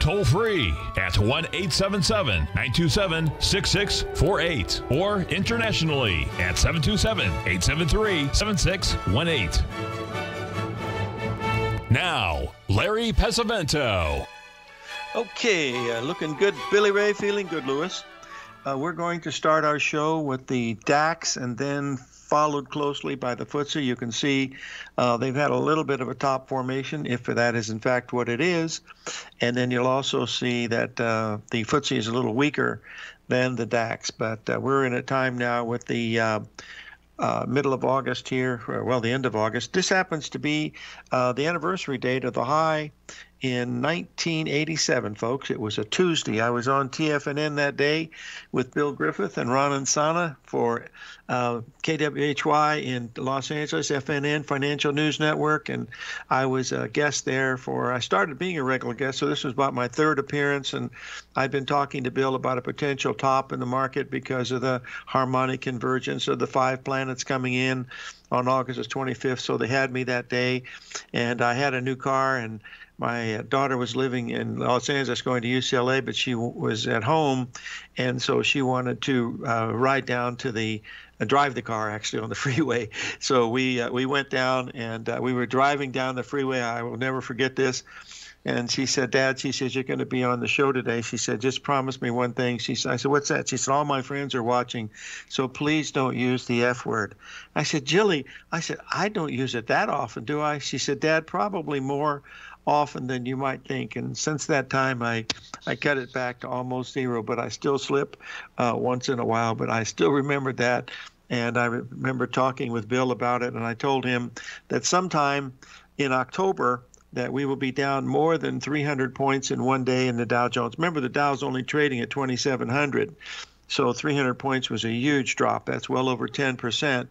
toll free at 1 877 927 6648 or internationally at 727 873 7618. Now, Larry Pesavento. Okay, uh, looking good. Billy Ray feeling good, Lewis. Uh, we're going to start our show with the DAX and then followed closely by the FTSE. You can see uh, they've had a little bit of a top formation, if that is in fact what it is. And then you'll also see that uh, the FTSE is a little weaker than the DAX. But uh, we're in a time now with the uh, uh, middle of August here, well, the end of August. This happens to be uh, the anniversary date of the high in 1987, folks. It was a Tuesday. I was on TFNN that day with Bill Griffith and Ron Insana for uh, KWHY in Los Angeles, FNN Financial News Network, and I was a guest there for. I started being a regular guest, so this was about my third appearance, and I've been talking to Bill about a potential top in the market because of the harmonic convergence of the five planets coming in on August 25th. So they had me that day, and I had a new car and my daughter was living in Los Angeles going to UCLA, but she was at home. And so she wanted to uh, ride down to the, uh, drive the car actually on the freeway. So we, uh, we went down and uh, we were driving down the freeway. I will never forget this. And she said, Dad, she says, you're going to be on the show today. She said, just promise me one thing. She said, I said, what's that? She said, all my friends are watching, so please don't use the F word. I said, Jilly, I said, I don't use it that often, do I? She said, Dad, probably more often than you might think. And since that time, I, I cut it back to almost zero, but I still slip uh, once in a while. But I still remember that. And I remember talking with Bill about it. And I told him that sometime in October, that we will be down more than 300 points in one day in the Dow Jones. Remember, the Dow's only trading at 2,700. So 300 points was a huge drop. That's well over 10%.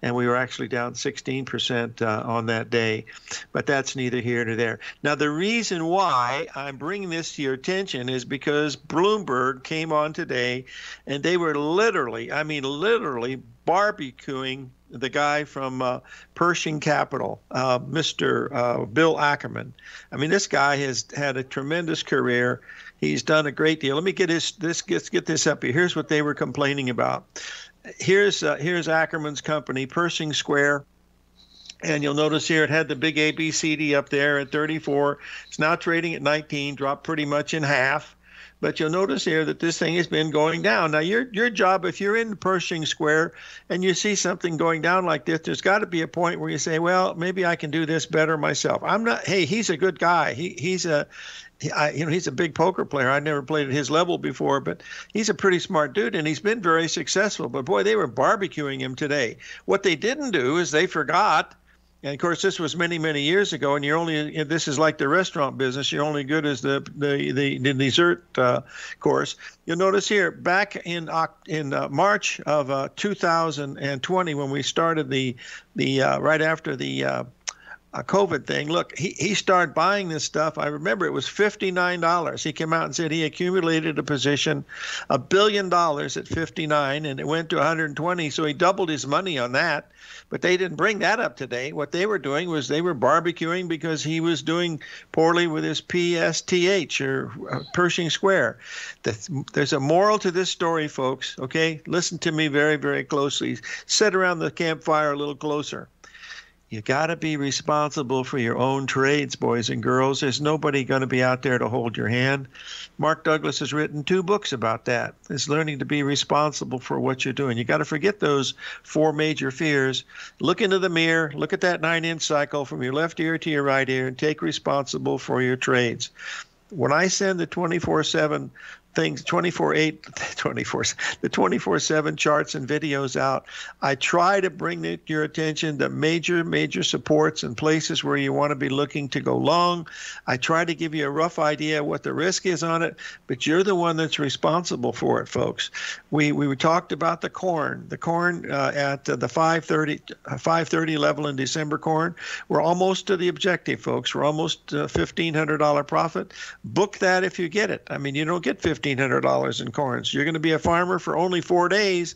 And we were actually down 16% uh, on that day. But that's neither here nor there. Now, the reason why I'm bringing this to your attention is because Bloomberg came on today and they were literally, I mean, literally barbecuing the guy from uh, Pershing Capital, uh, Mr. Uh, Bill Ackman. I mean, this guy has had a tremendous career. He's done a great deal. Let me get his this get get this up here. Here's what they were complaining about. Here's uh, here's Ackman's company, Pershing Square. And you'll notice here it had the big ABCD up there at 34. It's now trading at 19, dropped pretty much in half. But you'll notice here that this thing has been going down. Now, your your job, if you're in Pershing Square and you see something going down like this, there's got to be a point where you say, "Well, maybe I can do this better myself." I'm not. Hey, he's a good guy. He he's a I, you know, he's a big poker player. I never played at his level before, but he's a pretty smart dude, and he's been very successful. But boy, they were barbecuing him today. What they didn't do is they forgot. And of course, this was many, many years ago, and you're only. This is like the restaurant business. You're only good as the the the, the dessert uh, course. You'll notice here, back in in uh, March of uh, 2020, when we started the the uh, right after the a COVID thing. Look, he, he started buying this stuff. I remember it was $59. He came out and said he accumulated a position, a billion dollars at 59, and it went to 120. So he doubled his money on that. But they didn't bring that up today. What they were doing was they were barbecuing because he was doing poorly with his PSTH or uh, Pershing Square. There's a moral to this story, folks. Okay, listen to me very, very closely. Sit around the campfire a little closer. You got to be responsible for your own trades, boys and girls. There's nobody going to be out there to hold your hand. Mark Douglas has written two books about that. It's learning to be responsible for what you're doing. You got to forget those four major fears. Look into the mirror, look at that nine inch cycle from your left ear to your right ear, and take responsible for your trades when I send the 24 7 things 24 8 24 the 24 7 charts and videos out. I try to bring your attention the major major supports and places where you want to be looking to go long. I try to give you a rough idea what the risk is on it but you're the one that's responsible for it folks. We we talked about the corn the corn uh, at uh, the 530 uh, 530 level in december corn. We're almost to the objective folks. We're almost $1500 uh, profit. Book that if you get it. I mean you don't get 15 $1,500 in corns. You're going to be a farmer for only four days,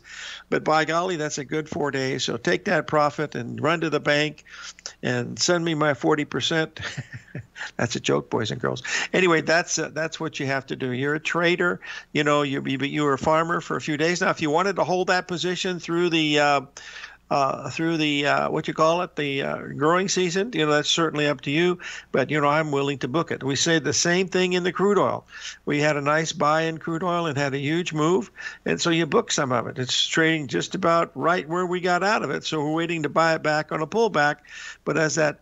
but by golly, that's a good four days. So take that profit and run to the bank and send me my 40%. that's a joke, boys and girls. Anyway, that's uh, that's what you have to do. You're a trader. You know, you you were a farmer for a few days. Now, if you wanted to hold that position through the uh, uh, through the uh, what you call it, the uh, growing season. You know, that's certainly up to you. But you know, I'm willing to book it. We say the same thing in the crude oil. We had a nice buy in crude oil and had a huge move, and so you book some of it. It's trading just about right where we got out of it. So we're waiting to buy it back on a pullback. But as that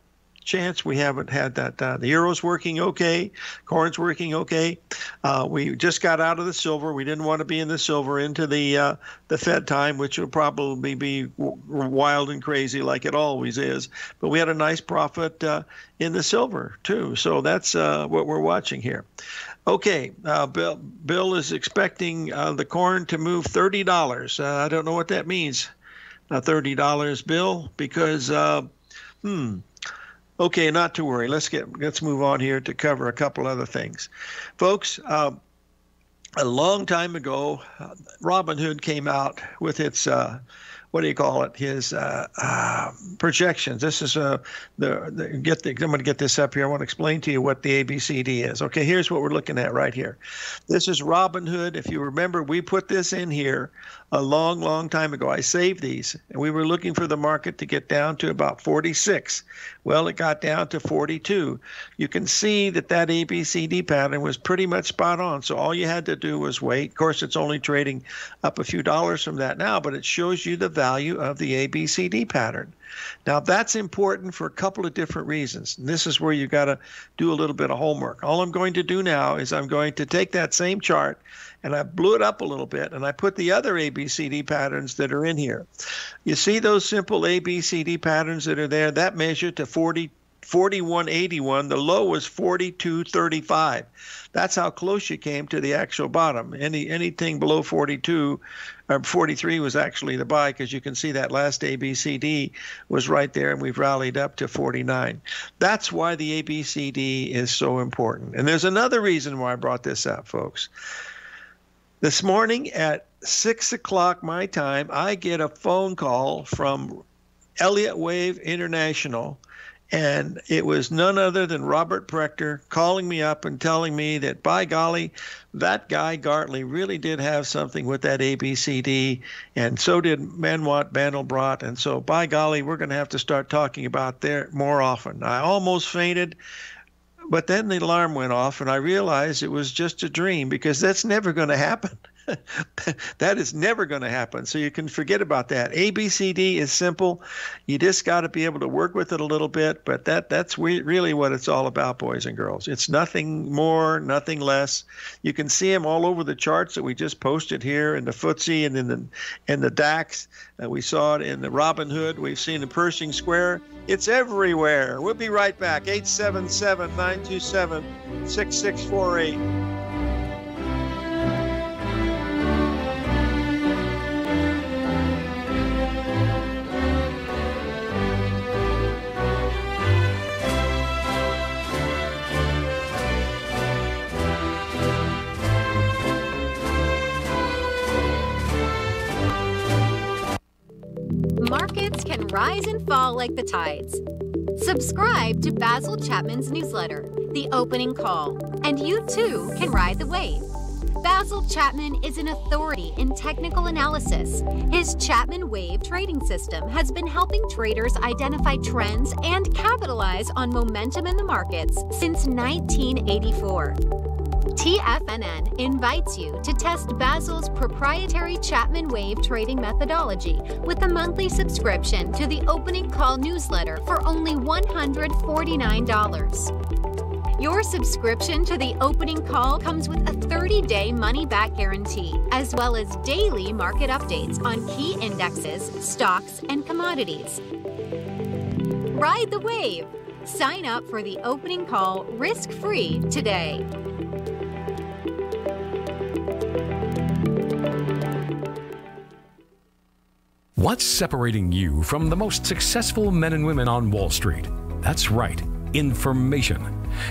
chance. We haven't had that. Uh, the euro's working okay, corn's working okay. Uh, we just got out of the silver. We didn't want to be in the silver into the uh, the Fed time, which will probably be wild and crazy like it always is. But we had a nice profit uh, in the silver too. So that's uh, what we're watching here. Okay, uh, Bill. Bill is expecting the corn to move thirty dollars. I don't know what that means. thirty dollars, Bill, because hmm Okay, not to worry. Let's get let's move on here to cover a couple other things, folks. Uh, a long time ago, Robin Hood came out with its uh, what do you call it? His uh, uh, projections. This is uh, the, the get the. I'm going to get this up here. I want to explain to you what the ABCD is. Okay, here's what we're looking at right here. This is Robinhood. If you remember, we put this in here a long, long time ago. I saved these, and we were looking for the market to get down to about 46. Well, it got down to 42. You can see that that ABCD pattern was pretty much spot on. So all you had to do was wait. Of course, it's only trading up a few dollars from that now, but it shows you the value of the ABCD pattern. Now, that's important for a couple of different reasons. And this is where you've got to do a little bit of homework. All I'm going to do now is I'm going to take that same chart and I blew it up a little bit and I put the other ABCD patterns that are in here. You see those simple ABCD patterns that are there? That measure to 40 4181. The low was 4235. That's how close you came to the actual bottom. Any anything below 42 or 43 was actually the buy because you can see that last ABCD was right there and we've rallied up to 49. That's why the ABCD is so important. And there's another reason why I brought this up, folks. This morning at six o'clock my time, I get a phone call from Elliott Wave International and it was none other than Robert Prechter calling me up and telling me that, by golly, that guy Gartley really did have something with that ABCD, and so did Manuel Mandelbrot. And so, by golly, we're going to have to start talking about there more often. I almost fainted. But then the alarm went off, and I realized it was just a dream because that's never going to happen. that is never going to happen. So you can forget about that. ABCD is simple. You just got to be able to work with it a little bit, but that that's really what it's all about, boys and girls. It's nothing more, nothing less. You can see them all over the charts that we just posted here in the FTSE and in the in the DAX. Uh, we saw it in the Robinhood. We've seen the Pershing Square. It's everywhere. We'll be right back. 877 927 6648. Rise and fall like the tides. Subscribe to Basil Chapman's newsletter, The Opening Call, and you too can ride the wave. Basil Chapman is an authority in technical analysis. His Chapman Wave trading system has been helping traders identify trends and capitalize on momentum in the markets since 1984. TFNN invites you to test Basil's proprietary Chapman Wave trading methodology with a monthly subscription to the Opening Call newsletter for only $149. Your subscription to the opening call comes with a 30 day money back guarantee, as well as daily market updates on key indexes, stocks, and commodities. Ride the wave. Sign up for the opening call risk free today. What's separating you from the most successful men and women on Wall Street? That's right, information.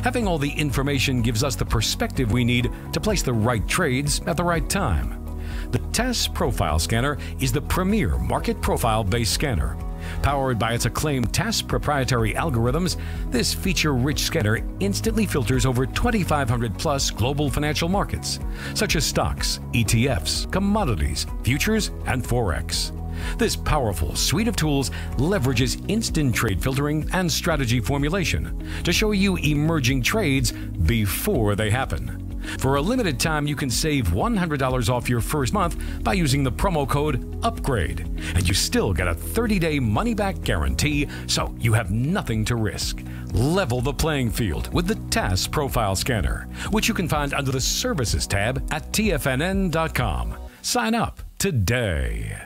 Having all the information gives us the perspective we need to place the right trades at the right time. The TAS Profile Scanner is the premier market profile based scanner. Powered by its acclaimed TAS proprietary algorithms, this feature rich scanner instantly filters over 2,500 plus global financial markets, such as stocks, ETFs, commodities, futures, and Forex. This powerful suite of tools leverages instant trade filtering and strategy formulation to show you emerging trades before they happen. For a limited time, you can save $100 off your first month by using the promo code UPGRADE, and you still get a 30 day money back guarantee, so you have nothing to risk. Level the playing field with the TAS Profile Scanner, which you can find under the Services tab at TFNN.com. Sign up today.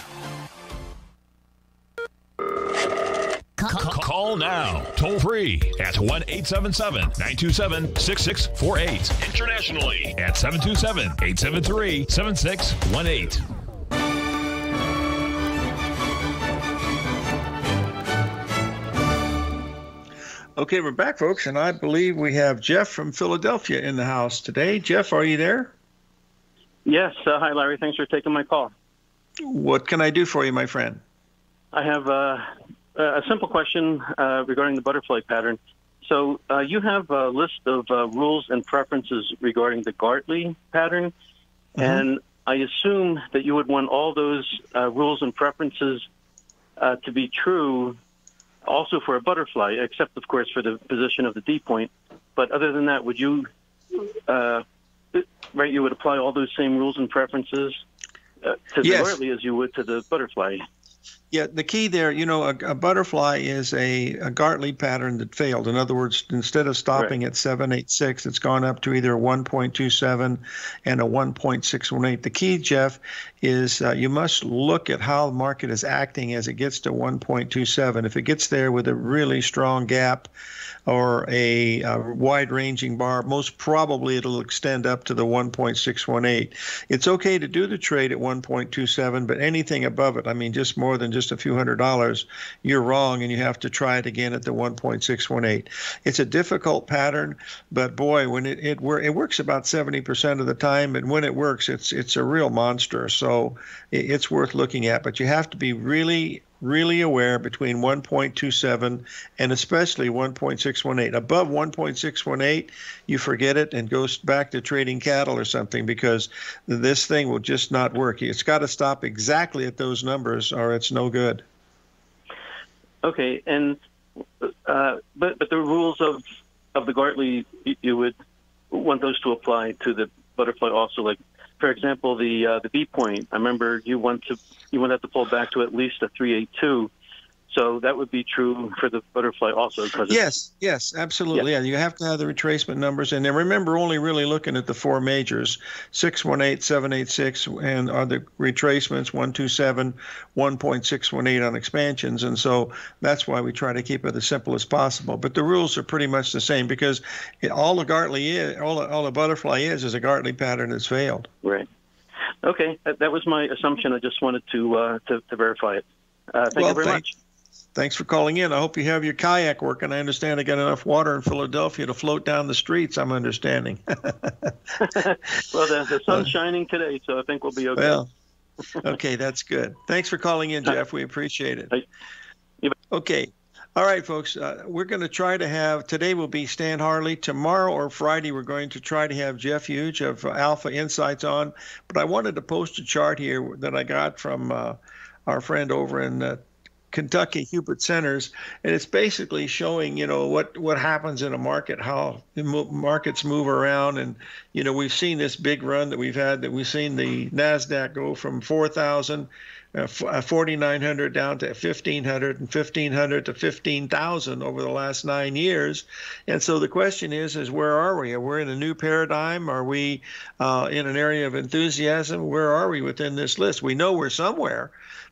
Call now, toll free at 1 877 927 6648. Internationally at 727 873 7618. Okay, we're back, folks, and I believe we have Jeff from Philadelphia in the house today. Jeff, are you there? Yes. Uh, hi, Larry. Thanks for taking my call. What can I do for you, my friend? I have uh, a simple question uh, regarding the butterfly pattern. So uh, you have a list of uh, rules and preferences regarding the Gartley pattern, mm-hmm. and I assume that you would want all those uh, rules and preferences uh, to be true also for a butterfly, except, of course, for the position of the D point. But other than that, would you, uh, right, you would apply all those same rules and preferences to yes. the Gartley as you would to the butterfly? Yeah, the key there, you know, a, a butterfly is a, a Gartley pattern that failed. In other words, instead of stopping right. at 786, it's gone up to either 1.27 and a 1.618. The key, Jeff, is uh, you must look at how the market is acting as it gets to 1.27. If it gets there with a really strong gap, or a, a wide-ranging bar, most probably it'll extend up to the 1.618. It's okay to do the trade at 1.27, but anything above it, I mean, just more than just a few hundred dollars, you're wrong, and you have to try it again at the 1.618. It's a difficult pattern, but boy, when it it, it works about 70% of the time, and when it works, it's it's a real monster. So it's worth looking at, but you have to be really really aware between 1.27 and especially 1.618. Above 1.618, you forget it and goes back to trading cattle or something because this thing will just not work. It's got to stop exactly at those numbers or it's no good. Okay, and uh, but but the rules of of the Gartley, you would want those to apply to the butterfly also, like for example, the uh, the B point. I remember you want to you want that to pull back to at least a 382. So that would be true for the butterfly also. Because yes, yes, absolutely. Yeah. yeah. you have to have the retracement numbers, and then remember only really looking at the four majors: six one eight, seven eight six, and are the retracements one two seven, one point six one eight on expansions, and so that's why we try to keep it as simple as possible. But the rules are pretty much the same because it, all the Gartley is, all the, all the butterfly is, is a Gartley pattern that's failed. Right. Okay, that, that was my assumption. I just wanted to uh, to, to verify it. Uh, thank well, you very thank, much. Thanks for calling in. I hope you have your kayak working. I understand I got enough water in Philadelphia to float down the streets. I'm understanding. well, the, the sun's shining today, so I think we'll be okay. Well, okay, that's good. Thanks for calling in, Jeff. We appreciate it. Okay. All right, folks. Uh, we're going to try to have today will be Stan Harley. Tomorrow or Friday, we're going to try to have Jeff Huge of Alpha Insights on. But I wanted to post a chart here that I got from uh, our friend over in uh, Kentucky Hubert Senters, and it's basically showing you know what what happens in a market, how markets move around, and you know we've seen this big run that we've had that we've seen the Nasdaq go from 4,000. Uh, 4,900 uh, down to 1,500 and 1,500 to 15,000 over the last nine years. And so the question is, is where are we? Are we in a new paradigm? Are we uh, in an area of enthusiasm? Where are we within this list? We know we're somewhere,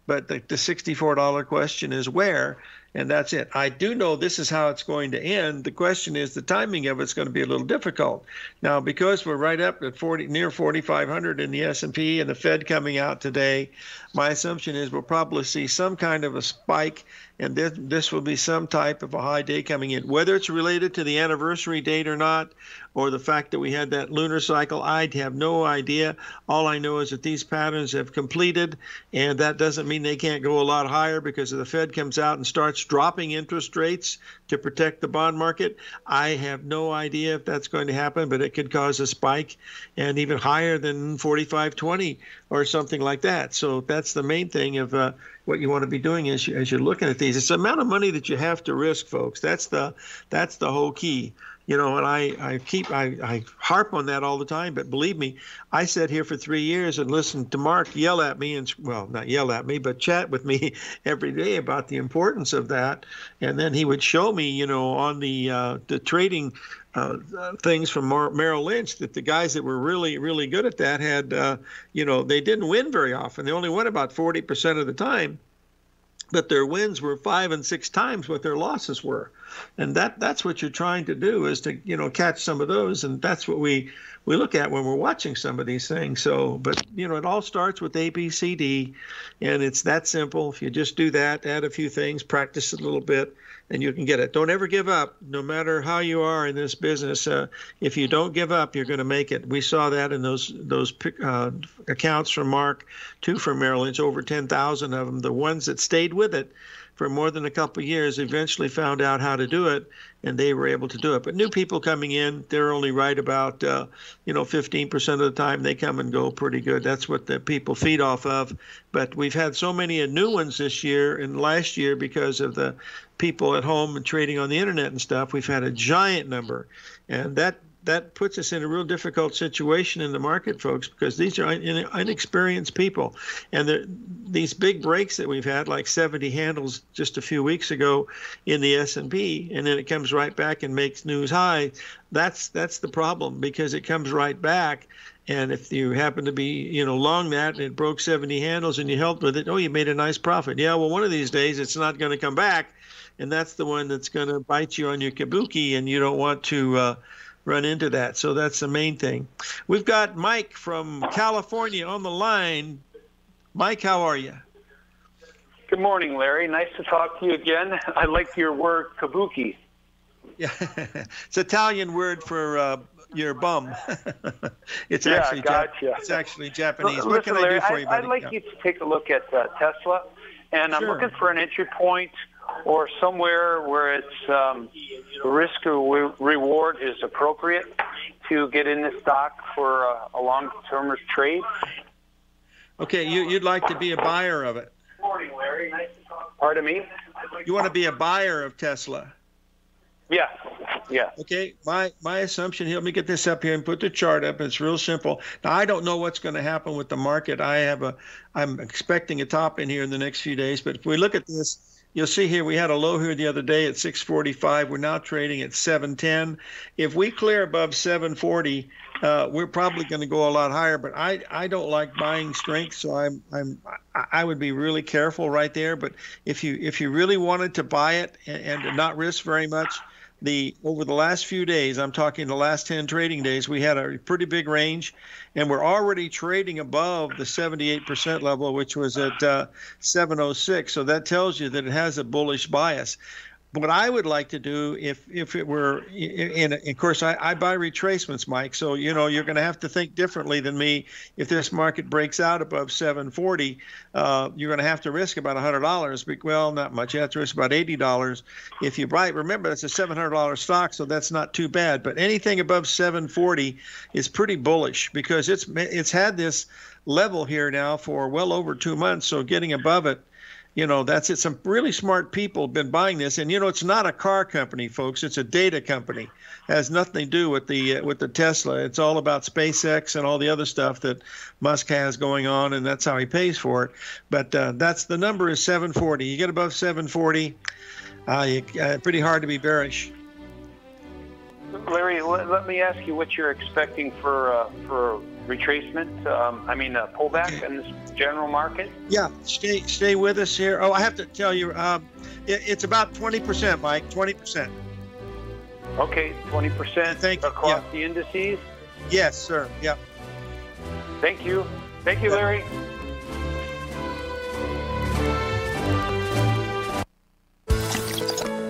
but the, the $64 question is where, and that's it. I do know this is how it's going to end. The question is the timing of it's going to be a little difficult. Now, because we're right up at 40, near 4,500 in the S&P and the Fed coming out today, my assumption is we'll probably see some kind of a spike and this, this will be some type of a high day coming in. Whether it's related to the anniversary date or not, or the fact that we had that lunar cycle, I have no idea. All I know is that these patterns have completed, and that doesn't mean they can't go a lot higher because if the Fed comes out and starts dropping interest rates to protect the bond market, I have no idea if that's going to happen, but it could cause a spike and even higher than 45.20 or something like that. So that's the main thing of uh, what you want to be doing as, you, as you're looking at these. It's the amount of money that you have to risk, folks. That's the that's the whole key. You know, and I, I keep I, I harp on that all the time, but believe me, I sat here for three years and listened to Mark yell at me and well, not yell at me, but chat with me every day about the importance of that. And then he would show me, you know, on the uh, the trading uh, things from Mar- Merrill Lynch that the guys that were really, really good at that had, uh, you know, they didn't win very often. They only won about 40% of the time, but their wins were five and six times what their losses were. And that that's what you're trying to do is to, you know, catch some of those. And that's what we we look at when we're watching some of these things. So, but you know, it all starts with ABCD, and it's that simple. If you just do that, add a few things, practice a little bit, and you can get it. Don't ever give up, no matter how you are in this business. Uh, if you don't give up, you're going to make it. We saw that in those those uh, accounts from Mark, two from Merrill Lynch, over 10,000 of them. The ones that stayed with it for more than a couple years eventually found out how to do it and they were able to do it. But new people coming in they're only right about uh, you know 15% of the time they come and go pretty good. That's what the people feed off of. But we've had so many new ones this year and last year because of the people at home and trading on the internet and stuff. We've had a giant number. And that that puts us in a real difficult situation in the market, folks, because these are inexperienced people, and these big breaks that we've had, like 70 handles just a few weeks ago in the S&P, and then it comes right back and makes news high. That's that's the problem because it comes right back. And if you happen to be, you know, long that and it broke 70 handles and you helped with it, oh, you made a nice profit. Yeah, well, one of these days it's not going to come back, and that's the one that's going to bite you on your kabuki, and you don't want to. Uh, run into that. So that's the main thing. We've got Mike from California on the line. Mike, how are you? Good morning, Larry. Nice to talk to you again. I like your word kabuki. Yeah, it's Italian word for uh, your bum. it's yeah, actually gotcha. Jap- it's actually Japanese. Listen, what can Larry, I do for you, buddy? I'd like yeah. you to take a look at uh, Tesla, and sure. I'm looking for an entry point or somewhere where it's um, risk or reward is appropriate to get in the stock for a, a long-term trade. Okay, you, you'd like to be a buyer of it. Morning, Larry. Nice to talk. Pardon me. You want to be a buyer of Tesla. Yeah, yeah. Okay, my my assumption here. Let me get this up here and put the chart up. It's real simple. Now I don't know what's going to happen with the market. I have a I'm expecting a top in here in the next few days. But if we look at this, You'll see here we had a low here the other day at 645. We're now trading at 710. If we clear above 740, uh, we're probably going to go a lot higher. But I, I don't like buying strength, so I'm I'm I would be really careful right there. But if you if you really wanted to buy it and, and not risk very much, the over the last few days, I'm talking the last 10 trading days, we had a pretty big range, and we're already trading above the 78% level, which was at uh, 706. So that tells you that it has a bullish bias what I would like to do if if it were in, of course I, I buy retracements, Mike. So you know you're going to have to think differently than me. If this market breaks out above 740, uh, you're going to have to risk about hundred dollars. Well, not much. You have to risk about eighty dollars if you buy. Remember, that's a seven hundred dollar stock, so that's not too bad. But anything above 740 is pretty bullish because it's it's had this level here now for well over two months. So getting above it you know that's it. Some really smart people have been buying this. And you know it's not a car company folks. It's a data company. It has nothing to do with the uh, with the tesla. It's all about spacex and all the other stuff that musk has going on and that's how he pays for it. But uh, that's the number is 740 you get above 740 uh, you, uh, pretty hard to be bearish. Larry let, let me ask you what you're expecting for uh, for retracement? Um, I mean, a pullback in this general market? Yeah, stay stay with us here. Oh, I have to tell you, um, it, it's about twenty percent, Mike. Twenty percent. Okay, twenty percent Thank across yeah. the indices. Yes, sir. Yep. Thank you. Thank you, Larry.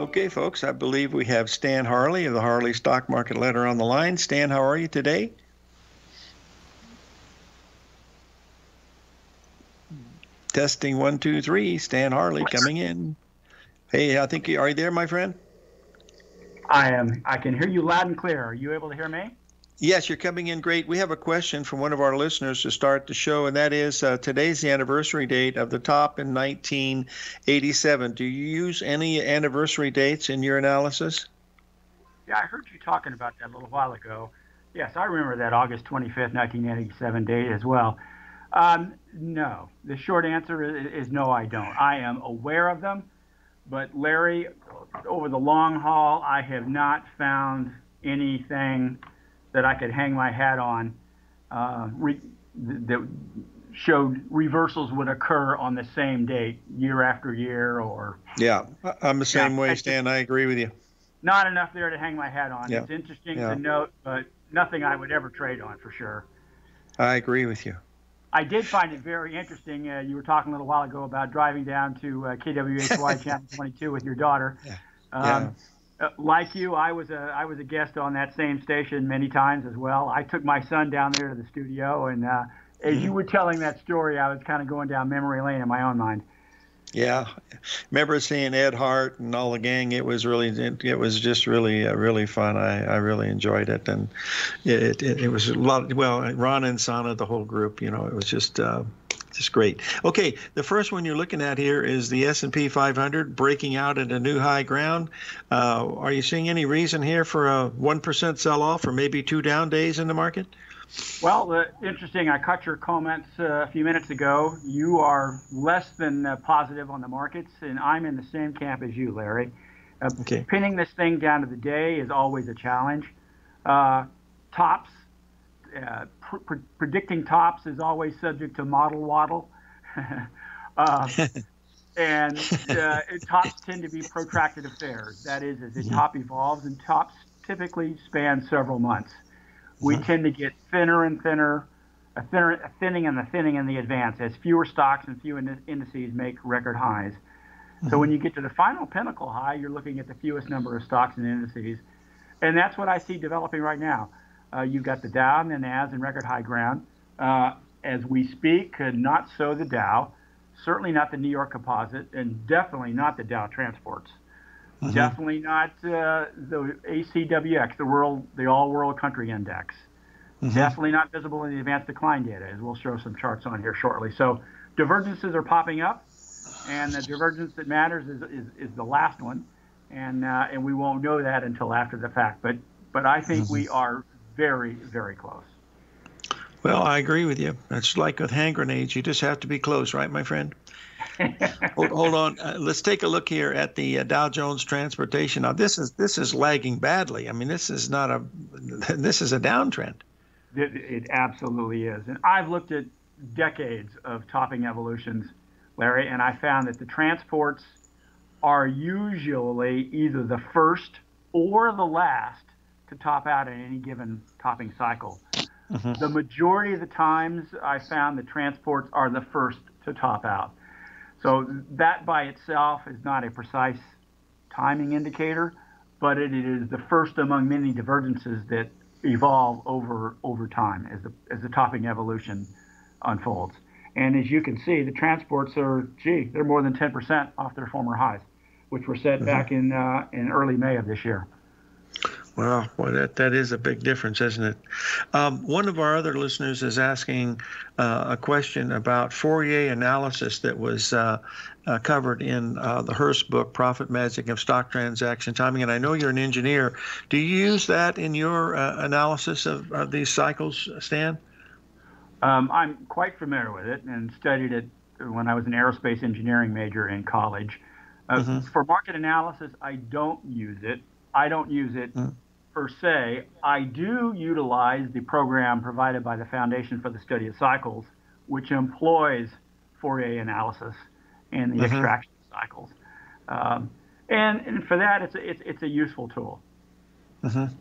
Okay, folks, I believe we have Stan Harley of the Harley Stock Market Letter on the line. Stan, how are you today? Testing one, two, three. Stan Harley coming in. Hey, I think you are you there, my friend? I am. I can hear you loud and clear. Are you able to hear me? Yes, you're coming in great. We have a question from one of our listeners to start the show, and that is uh, today's the anniversary date of the top in 1987. Do you use any anniversary dates in your analysis? Yeah, I heard you talking about that a little while ago. Yes, I remember that August 25th, 1987 date as well. Um, no, the short answer is, is no, I don't. I am aware of them, but Larry, over the long haul, I have not found anything that I could hang my hat on uh, re- that showed reversals would occur on the same date year after year or yeah i'm the same Yeah, way stan i agree with you not enough there to hang my hat on Yeah. it's interesting Yeah. to note but nothing i would ever trade on for sure i agree with you I did find it very interesting. Uh, you were talking a little while ago about driving down to uh, KWHY Channel 22 with your daughter. Um, uh, like you, I was a I was a guest on that same station many times as well. I took my son down there to the studio, and uh, as you were telling that story, I was kind of going down memory lane in my own mind. Yeah, remember seeing Ed Hart and all the gang. It was really, it, it was just really, uh, really fun. I, I really enjoyed it, and it, it, it was a lot. Well, Ron Insana, the whole group. You know, it was just, uh, just great. Okay, the first one you're looking at here is the S&P 500 breaking out at a new high ground. Uh, are you seeing any reason here for a one percent sell-off, or maybe two down days in the market? Well, uh, interesting. I caught your comments uh, a few minutes ago. You are less than uh, positive on the markets, and I'm in the same camp as you, Larry. Uh, Okay. Pinning this thing down to the day is always a challenge. Uh, tops, uh, pr- pr- predicting tops is always subject to model waddle. uh, and uh, tops tend to be protracted affairs. That is, as a top evolves, and tops typically span several months. We tend to get thinner and thinner, a thinner, a thinning and the thinning in the advance as fewer stocks and fewer indices make record highs. So when you get to the final pinnacle high, you're looking at the fewest number of stocks and indices, and that's what I see developing right now. Uh, you've got the Dow and the Nas in record high ground. Uh, as we speak, uh, not so the Dow, certainly not the New York Composite, and definitely not the Dow Transports. Definitely not uh, the ACWX, the world, the All World Country Index. Definitely not visible in the advanced decline data, as we'll show some charts on here shortly. So divergences are popping up, and the divergence that matters is, is, is the last one, and uh, and we won't know that until after the fact. But but I think we are very very close. Well, I agree with you. It's like with hand grenades; you just have to be close, right, my friend? hold, hold on. Uh, let's take a look here at the uh, Dow Jones Transportation. Now, this is this is lagging badly. I mean, this is not a this is a downtrend. It, it absolutely is. And I've looked at decades of topping evolutions, Larry, and I found that the transports are usually either the first or the last to top out in any given topping cycle. The majority of the times, I found the transports are the first to top out. So that by itself is not a precise timing indicator, but it is the first among many divergences that evolve over over time as the as the topping evolution unfolds. And as you can see, the transports are gee, they're more than 10% off their former highs, which were set back in uh, in early May of this year. Well, boy, that, that is a big difference, isn't it? Um, one of our other listeners is asking uh, a question about Fourier analysis that was uh, uh, covered in uh, the Hurst book, Profit Magic of Stock Transaction Timing. And I know you're an engineer. Do you use that in your uh, analysis of, of these cycles, Stan? Um, I'm quite familiar with it and studied it when I was an aerospace engineering major in college. Uh, For market analysis, I don't use it. I don't use it mm. per se. I do utilize the program provided by the Foundation for the Study of Cycles, which employs Fourier analysis and the mm-hmm. extraction of cycles. Um, and, and for that, it's a, it's, it's a useful tool. Mm-hmm.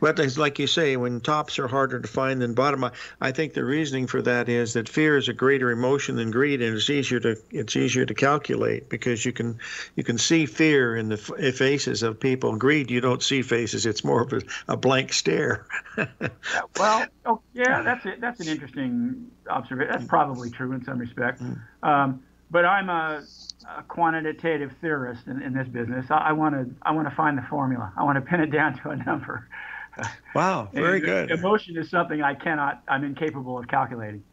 Well, it's like you say, when tops are harder to find than bottom, I I think the reasoning for that is that fear is a greater emotion than greed, and it's easier to it's easier to calculate because you can you can see fear in the faces of people. Greed, you don't see faces; it's more of a, a blank stare. well, oh, yeah, that's it. That's an interesting observation. That's probably true in some respect. Mm. Um, but I'm a, a quantitative theorist in, in this business. I want to I want to find the formula. I want to pin it down to a number. Wow, very good. Emotion is something I cannot. I'm incapable of calculating.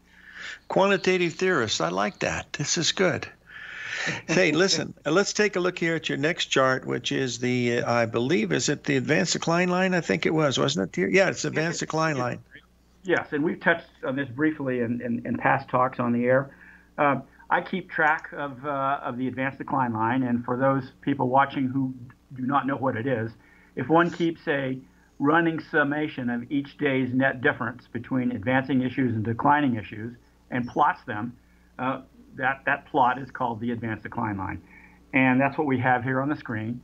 Quantitative theorist. I like that. This is good. hey, listen. Let's take a look here at your next chart, which is the uh, I believe is it the advanced decline line? I think it was, wasn't it? Yeah, it's advanced decline line. Yes, and we've touched on this briefly in, in, in past talks on the air. Uh, I keep track of, uh, of the advanced decline line, and for those people watching who do not know what it is, if one keeps a running summation of each day's net difference between advancing issues and declining issues and plots them, uh, that, that plot is called the advanced decline line. And that's what we have here on the screen.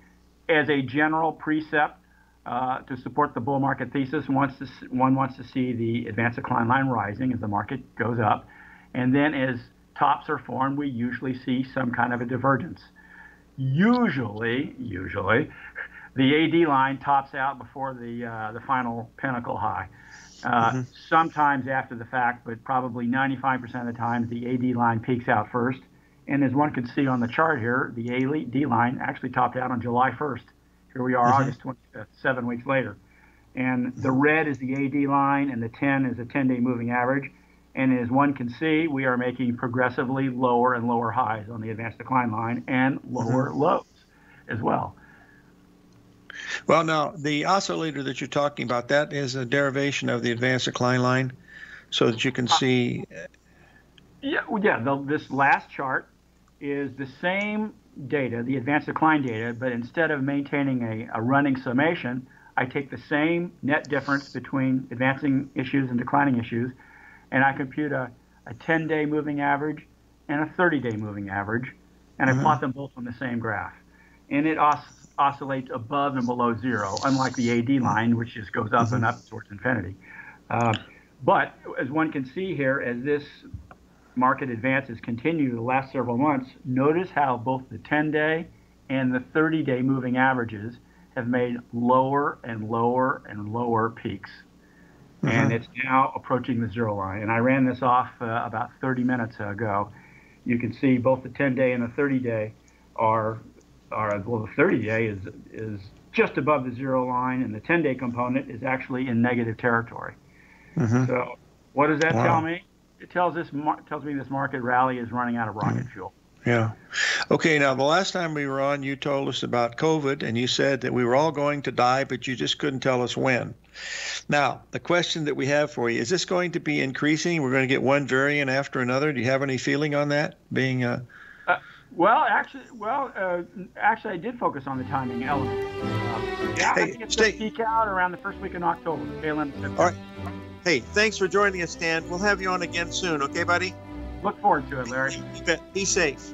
As a general precept uh, to support the bull market thesis, wants to, one wants to see the advanced decline line rising as the market goes up. And then as tops are formed, we usually see some kind of a divergence. Usually, usually, the AD line tops out before the uh, the final pinnacle high. Uh, mm-hmm. Sometimes after the fact, but probably 95% of the time, the AD line peaks out first. And as one can see on the chart here, the AD line actually topped out on July 1st. Here we are, mm-hmm. August 25th, seven weeks later. And the red is the AD line, and the 10 is a 10 day moving average. And as one can see, we are making progressively lower and lower highs on the advanced decline line and lower mm-hmm. lows as well. Well, now the oscillator that you're talking about, that is a derivation of the advanced decline line, so that you can see. Yeah, yeah. The, this last chart is the same data, the advanced decline data, but instead of maintaining a, a running summation, I take the same net difference between advancing issues and declining issues and I compute a, a 10 day moving average and a 30 day moving average, and mm-hmm. I plot them both on the same graph. And it os- oscillates above and below zero, unlike the AD line, which just goes up mm-hmm. and up towards infinity. Uh, but as one can see here, as this market advances continue the last several months, notice how both the 10 day and the 30 day moving averages have made lower and lower and lower peaks mm-hmm. and it's now approaching the zero line. And I ran this off uh, about 30 minutes ago. You can see both the 10 day and the 30 day are, are well, the 30 day is, is just above the zero line, and the 10 day component is actually in negative territory. Mm-hmm. So, what does that wow. tell me? It tells this tells me this market rally is running out of rocket mm-hmm. fuel. Yeah. Okay, now the last time we were on, you told us about COVID and you said that we were all going to die, but you just couldn't tell us when. Now, the question that we have for you is this going to be increasing? We're going to get one variant after another. Do you have any feeling on that being uh, uh well, actually, well, uh, actually, I did focus on the timing element. Uh, yeah, hey, I think it's stay. going to peak out around the first week in October, tail end All right. Hey, thanks for joining us, Stan. We'll have you on again soon, okay, buddy? Look forward to it, Larry. Be safe.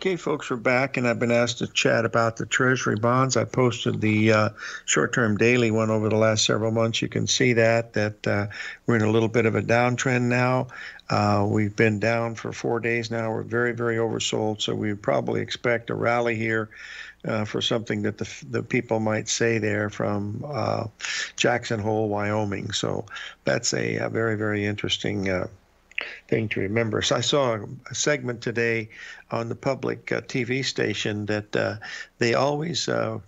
Okay, folks, we're back, and I've been asked to chat about the Treasury bonds. I posted the uh, short-term daily one over the last several months. You can see that that uh, we're in a little bit of a downtrend now. Uh, we've been down for four days now. We're very, very oversold, so we probably expect a rally here. Uh, for something that the, the people might say there from uh, Jackson Hole, Wyoming. So that's a, a very, very interesting uh, thing to remember. So I saw a, segment today on the public uh, TV station that uh, they always uh,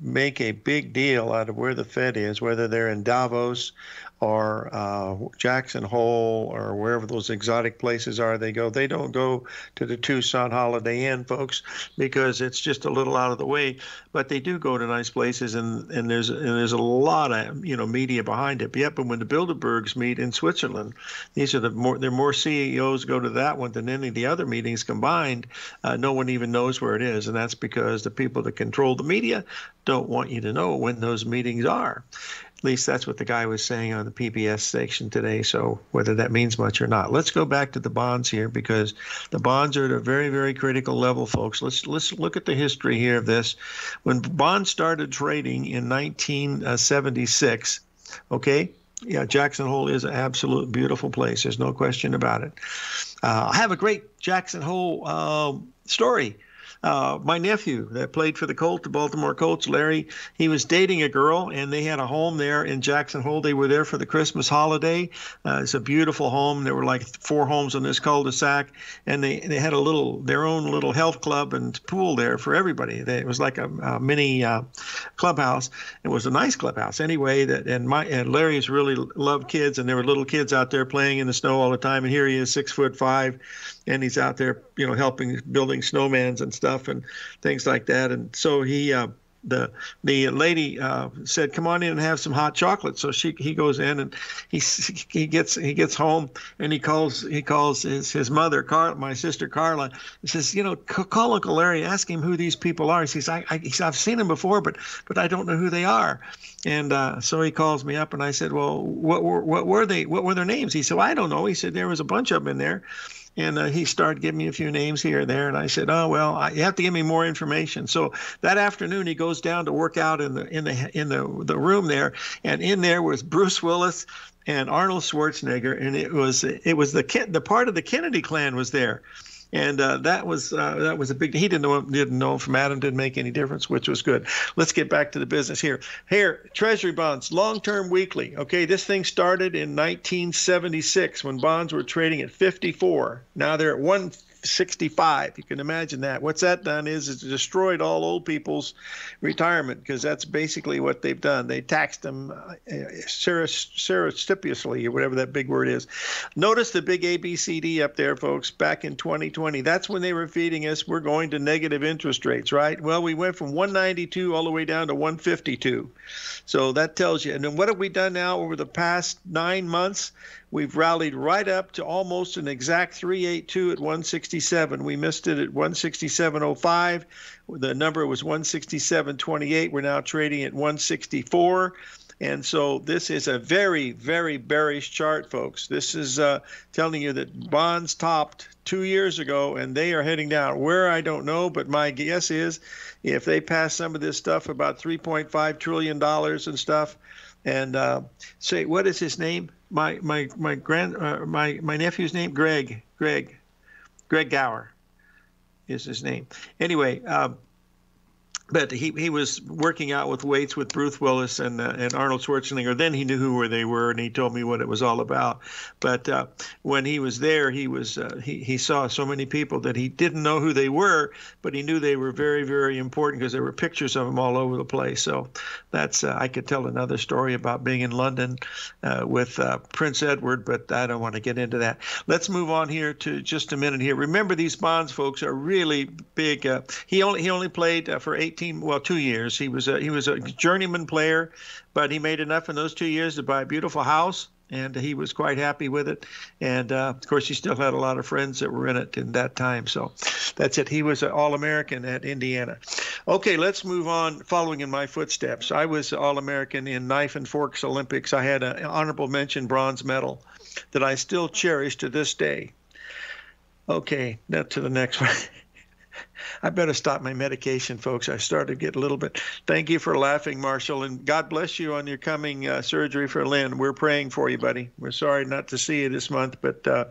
make a big deal out of where the Fed is, whether they're in Davos or uh, Jackson Hole or wherever those exotic places are they go. They don't go to the Tucson Holiday Inn, folks, because it's just a little out of the way. But they do go to nice places, and, and there's and there's a lot of you know media behind it. Yep, but when the Bilderbergs meet in Switzerland, these are the more there more CEOs go to that one than any of the other meetings combined. Uh, no one even knows where it is, and that's because the people that control the media don't want you to know when those meetings are. At least that's what the guy was saying on the PBS station today. So whether that means much or not, let's go back to the bonds here because the bonds are at a very, very critical level, folks. Let's let's look at the history here of this. When bonds started trading in 1976, okay, yeah, Jackson Hole is an absolute beautiful place. There's no question about it. Uh, I have a great Jackson Hole uh, story. Uh, my nephew that played for the Colts, the Baltimore Colts, Larry, he was dating a girl, and they had a home there in Jackson Hole. They were there for the Christmas holiday. Uh, it's a beautiful home. There were like four homes on this cul-de-sac, and they they had a little their own little health club and pool there for everybody. They, it was like a, a mini uh, clubhouse. It was a nice clubhouse anyway. That and my and Larry's really loved kids, and there were little kids out there playing in the snow all the time. And here he is, six foot five and he's out there, you know, helping building snowmans and stuff and things like that. And so he, uh, the the lady uh, said, "Come on in and have some hot chocolate." So she he goes in and he he gets he gets home and he calls he calls his his mother, Carla, my sister Carla. He says, "You know, call Uncle Larry, ask him who these people are." He says, "I, I I've seen them before, but but I don't know who they are." And uh, so he calls me up and I said, "Well, what were what were they? What were their names?" He said, well, "I don't know." He said, "There was a bunch of them in there." And uh, he started giving me a few names here and there and i said oh well I, you have to give me more information. So that afternoon he goes down to work out in the in the in the, the room there and in there was bruce willis and arnold schwarzenegger and it was it was the the part of the kennedy clan was there and uh, that was uh, that was a big. He didn't know didn't know from Adam didn't make any difference, which was good. Let's get back to the business here. Here, Treasury bonds, long-term weekly. Okay, this thing started in 1976 when bonds were trading at 54. Now they're at one 65. You can imagine that. What's that done is it's destroyed all old people's retirement because that's basically what they've done. They taxed them uh, surreptitiously, or whatever that big word is. Notice the big ABCD up there, folks, back in 2020. That's when they were feeding us, we're going to negative interest rates, right? Well, we went from 192 all the way down to 152. So that tells you. And then what have we done now over the past nine months? We've rallied right up to almost an exact 382 at 167. We missed it at 167.05. The number was 167.28. We're now trading at 164. And so this is a very, very bearish chart, folks. This is uh, telling you that bonds topped two years ago and they are heading down. Where, I don't know, but my guess is if they pass some of this stuff, about $3.5 trillion and stuff, and uh, say, what is his name? my my my grand uh, my my nephew's name Greg Greg Greg Gower is his name. Anyway, uh, but he he was working out with weights with Bruce Willis and uh, and Arnold Schwarzenegger. Then he knew who they were, and he told me what it was all about. But uh, when he was there, he was uh, he he saw so many people that he didn't know who they were, but he knew they were very very important because there were pictures of them all over the place. So that's uh, I could tell another story about being in London uh, with uh, Prince Edward, but I don't want to get into that. Let's move on here to just a minute here. Remember, these bonds, folks, are really big. he only he only played for eight 18 well two years. He was a he was a journeyman player but he made enough in those two years to buy a beautiful house and he was quite happy with it. And uh, of course he still had a lot of friends that were in it in that time. So that's it. He was an all-american at indiana. Okay let's move on following in my footsteps. I was all-american in knife and forks olympics. I had an honorable mention bronze medal that i still cherish to this day. Okay now to the next one I better stop my medication, folks. I started to get a little bit. Thank you for laughing, Marshall, and God bless you on your coming uh, surgery for Lynn. We're praying for you, buddy. We're sorry not to see you this month, but uh,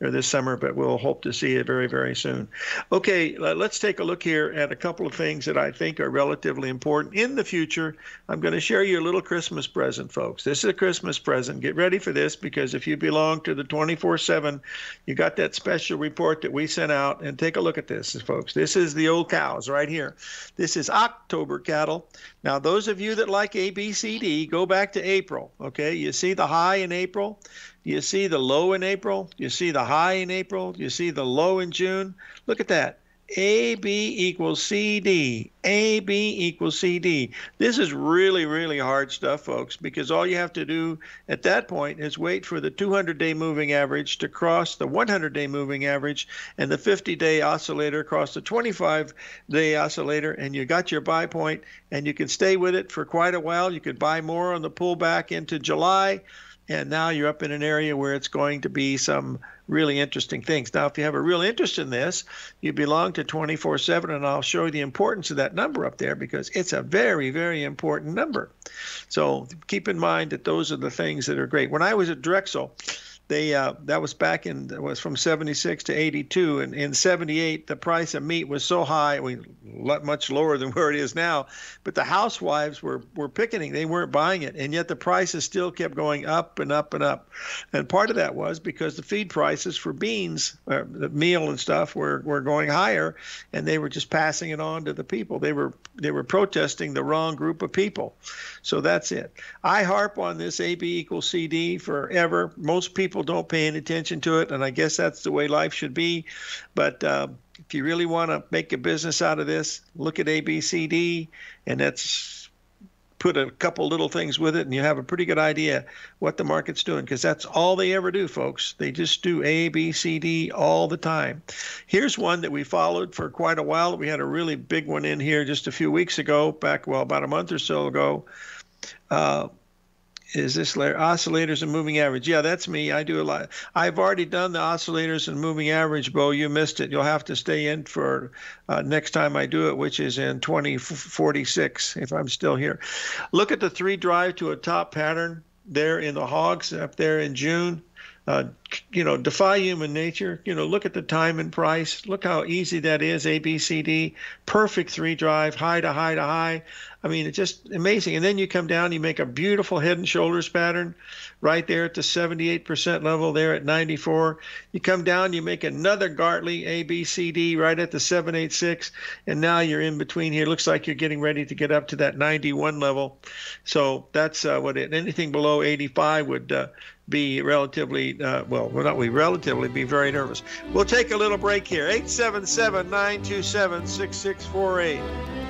or this summer, but we'll hope to see you very, very soon. Okay, let's take a look here at a couple of things that I think are relatively important in the future. I'm going to share you a little Christmas present, folks. This is a Christmas present. Get ready for this because if you belong to the 24/7, you got that special report that we sent out, and take a look at this, folks. This is is the old cows right here. This is October cattle. Now, those of you that like ABCD, go back to April. Okay, you see the high in April. You see the low in April. You see the high in April. You see the low in June. Look at that. AB equals CD. AB equals CD. This is really, really hard stuff, folks, because all you have to do at that point is wait for the 200 day moving average to cross the 100 day moving average and the 50 day oscillator across the 25 day oscillator, and you got your buy point, and you can stay with it for quite a while. You could buy more on the pullback into July and now you're up in an area where it's going to be some really interesting things. Now, if you have a real interest in this, you belong to 24 7, and I'll show you the importance of that number up there because it's a very, very important number. So keep in mind that those are the things that are great. When I was at Drexel, they uh, that was back in was from 76 to 82 and in 78 the price of meat was so high we much lower than where it is now but the housewives were were picketing they weren't buying it and yet the prices still kept going up and up and up. And part of that was because the feed prices for beans uh, the meal and stuff were were going higher and they were just passing it on to the people. They were they were protesting the wrong group of people so that's it i harp on this ab equals cd forever most people don't pay any attention to it, and I guess that's the way life should be. But uh, if you really want to make a business out of this, look at ABCD, and that's put a couple little things with it, and you have a pretty good idea what the market's doing because that's all they ever do, folks. They just do A, B, C, D all the time. Here's one that we followed for quite a while. We had a really big one in here just a few weeks ago, back, well, about a month or so ago. Uh, is this layer oscillators and moving average? Yeah that's me. I do a lot. I've already done the oscillators and moving average bo. You missed it. You'll have to stay in for uh, next time i do it which is in 2046 if i'm still here. Look at the three drive to a top pattern there in the hogs up there in june uh, you know, defy human nature. You know, look at the time and price. Look how easy that is. A, B, C, D, perfect three drive, high to high to high. I mean, it's just amazing. And then you come down, you make a beautiful head and shoulders pattern right there at the 78% level, there at 94. You come down, you make another Gartley A, B, C, D right at the 786. And now you're in between here. Looks like you're getting ready to get up to that 91 level. So that's uh, what it, anything below 85 would uh, be relatively, uh, well, well, not we relatively, be very nervous. We'll take a little break here. 877 927 6648.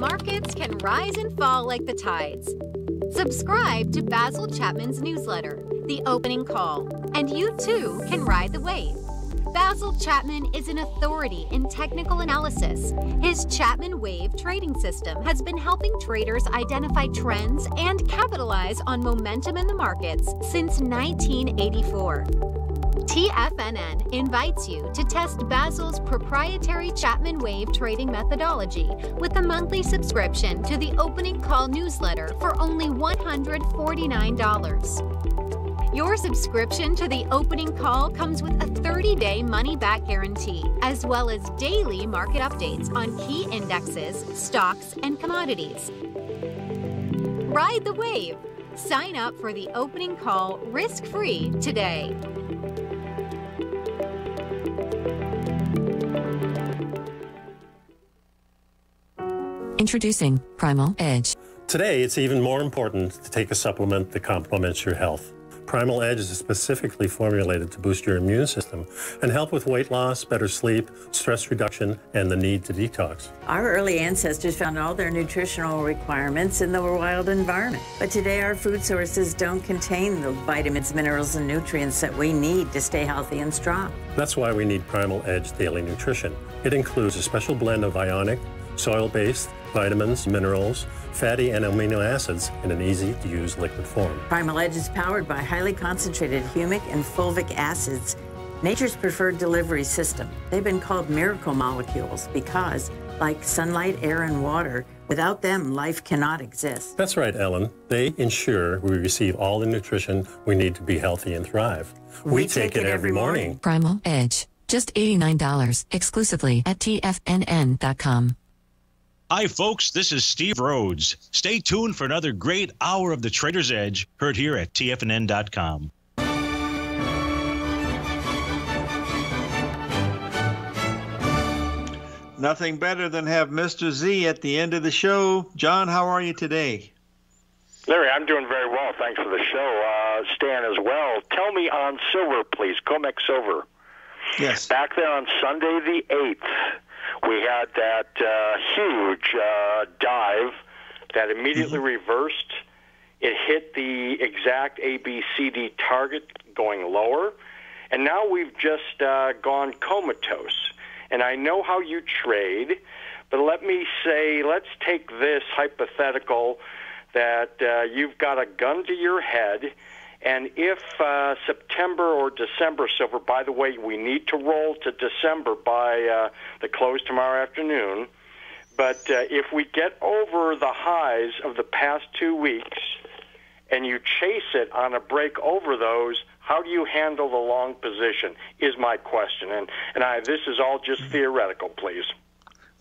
Markets can rise and fall like the tides. Subscribe to Basil Chapman's newsletter, The Opening Call, and you too can ride the wave. Basil Chapman is an authority in technical analysis. His Chapman Wave trading system has been helping traders identify trends and capitalize on momentum in the markets since 1984. TFNN invites you to test Basil's proprietary Chapman Wave trading methodology with a monthly subscription to the Opening Call newsletter for only $149. Your subscription to the Opening Call comes with a 30 day money back guarantee, as well as daily market updates on key indexes, stocks, and commodities. Ride the wave! Sign up for the Opening Call risk free today. Introducing Primal Edge. Today, it's even more important to take a supplement that complements your health. Primal Edge is specifically formulated to boost your immune system and help with weight loss, better sleep, stress reduction, and the need to detox. Our early ancestors found all their nutritional requirements in the wild environment. But today, our food sources don't contain the vitamins, minerals, and nutrients that we need to stay healthy and strong. That's why we need Primal Edge Daily Nutrition. It includes a special blend of ionic, soil-based vitamins, minerals, fatty and amino acids in an easy-to-use liquid form. Primal Edge is powered by highly concentrated humic and fulvic acids, nature's preferred delivery system. They've been called miracle molecules because, like sunlight, air, and water, without them, life cannot exist. That's right, Ellen. They ensure we receive all the nutrition we need to be healthy and thrive. We, we take, take, it, every morning. morning. Primal Edge. Just $89 exclusively at TFNN.com. Hi, folks. This is Steve Rhodes. Stay tuned for another great hour of the Trader's Edge, heard here at TFNN.com. Nothing better than have Mr. Z at the end of the show. John, how are you today? Larry, I'm doing very well. Thanks for the show. Uh, Stan as well. Tell me on silver, please. Comex Silver. Yes. Back there on Sunday the 8th we had that uh, huge uh, dive that immediately mm-hmm. reversed. It hit the exact ABCD target going lower, and now we've just uh, gone comatose. And I know how you trade, but let me say, let's take this hypothetical that uh, you've got a gun to your head and if uh, September or December silver, by the way, we need to roll to December by uh, the close tomorrow afternoon. But uh, if we get over the highs of the past two weeks and you chase it on a break over those, how do you handle the long position? Is my question. And, and I, this is all just theoretical, please.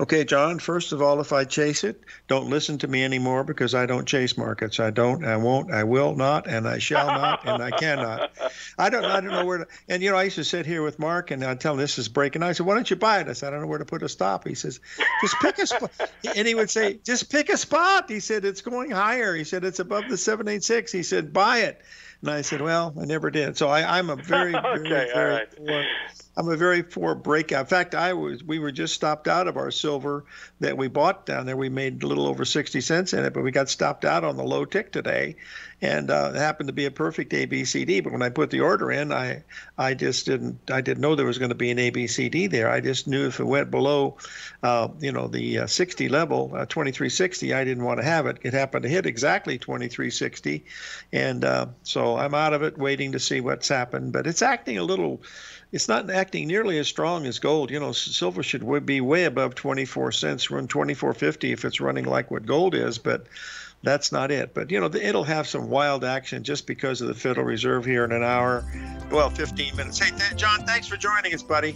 Okay, John, first of all, if I chase it, don't listen to me anymore because I don't chase markets. I don't, I won't, I will not, and I shall not, and I cannot. I don't I don't know where to and you know, I used to sit here with Mark and I'd tell him this is breaking. I said, Why don't you buy it? I said, I don't know where to put a stop. He says, Just pick a spot and he would say, Just pick a spot. He said, It's going higher. He said, It's above the seven eight six. He said, Buy it. And I said, well, I never did. So I, I'm a very, okay, very, very, right. poor, I'm a very poor breakout. In fact, I was, we were just stopped out of our silver that we bought down there. We made a little over 60 cents in it, but we got stopped out on the low tick today. And uh, it happened to be a perfect ABCD. But when I put the order in, I, I just didn't, I didn't know there was going to be an ABCD there. I just knew if it went below, uh, you know, the uh, 60 level, uh, 2360, I didn't want to have it. It happened to hit exactly 2360. And uh, so I'm out of it, waiting to see what's happened. But it's acting a little, it's not acting nearly as strong as gold. You know, silver should be way above 24 cents, run 24.50 if it's running like what gold is. But that's not it. But you know, it'll have some wild action just because of the Federal Reserve here in an hour, well, 15 minutes. Hey, th- John, thanks for joining us, buddy.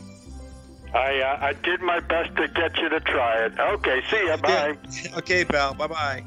I, uh, I did my best to get you to try it. Okay, see ya. Bye. Okay, pal. Bye bye.